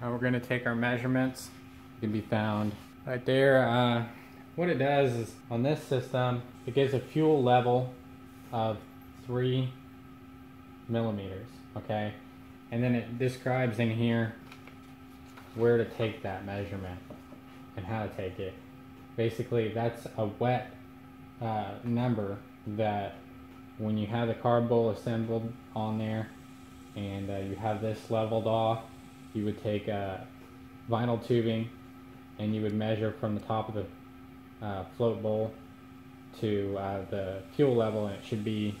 Uh, we're going to take our measurements. It can be found right there. Uh, what it does is on this system, it gives a fuel level of three millimeters, okay? And then it describes in here where to take that measurement and how to take it. Basically, that's a wet uh, number that when you have the carb bowl assembled on there and uh, you have this leveled off, you would take a vinyl tubing and you would measure from the top of the uh, float bowl to uh, the fuel level and it should be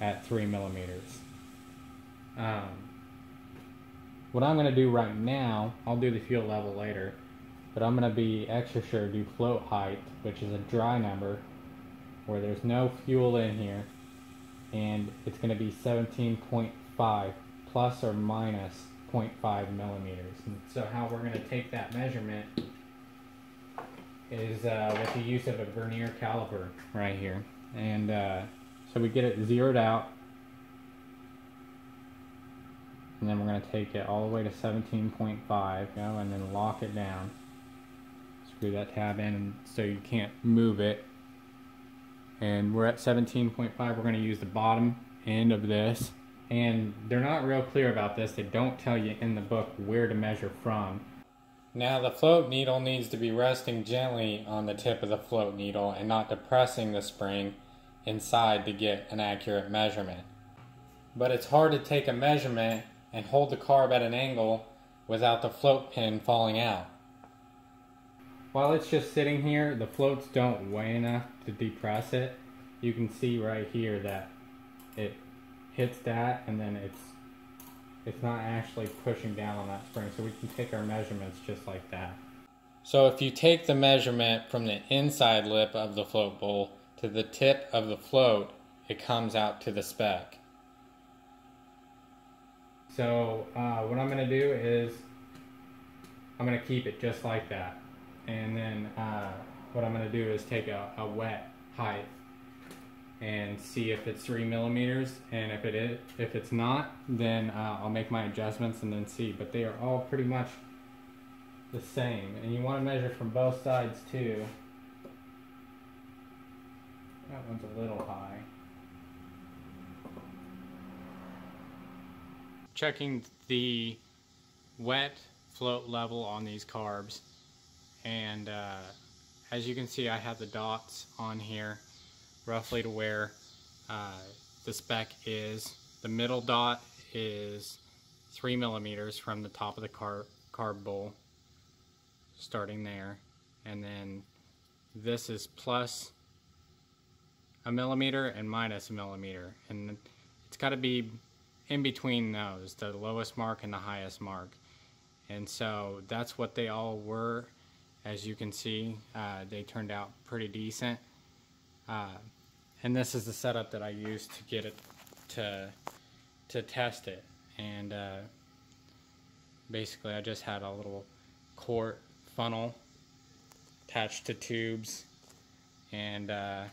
at three millimeters. Um, what I'm going to do right now, I'll do the fuel level later, but I'm going to be extra sure do float height, which is a dry number where there's no fuel in here, and it's going to be 17.5 plus or minus 0.5 millimeters. And so how we're going to take that measurement is uh, with the use of a vernier caliper right here. And uh, so we get it zeroed out. And then we're going to take it all the way to 17.5, you know, and then lock it down. Screw that tab in so you can't move it. And we're at 17.5. We're going to use the bottom end of this. And they're not real clear about this. They don't tell you in the book where to measure from. Now the float needle needs to be resting gently on the tip of the float needle and not depressing the spring inside to get an accurate measurement. But it's hard to take a measurement and hold the carb at an angle without the float pin falling out. While it's just sitting here, the floats don't weigh enough to depress it. You can see right here that it hits that and then it's it's not actually pushing down on that spring so we can take our measurements just like that. So if you take the measurement from the inside lip of the float bowl to the tip of the float, it comes out to the spec. So uh, what I'm going to do is I'm going to keep it just like that. And then uh, what I'm going to do is take a, a wet height and see if it's three millimeters and if it is if it's not then uh, I'll make my adjustments and then see but they are all pretty much the same. And you want to measure from both sides too. That one's a little high. Checking the wet float level on these carbs and uh, as you can see I have the dots on here roughly to where uh, the spec is. The middle dot is three millimeters from the top of the car carb bowl, starting there. And then this is plus a millimeter and minus a millimeter. And it's got to be in between those, the lowest mark and the highest mark. And so that's what they all were. As you can see, uh, they turned out pretty decent. Uh, and this is the setup that I used to get it to to test it. And uh, basically I just had a little quart funnel attached to tubes and uh,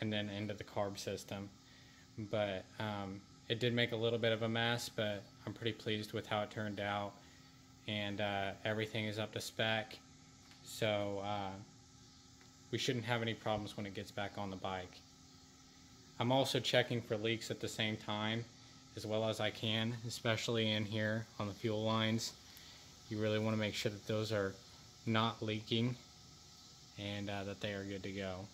and then into the carb system. But um, it did make a little bit of a mess but I'm pretty pleased with how it turned out. And uh, everything is up to spec. So uh, we shouldn't have any problems when it gets back on the bike. I'm also checking for leaks at the same time as well as I can, especially in here on the fuel lines. You really want to make sure that those are not leaking and uh, that they are good to go.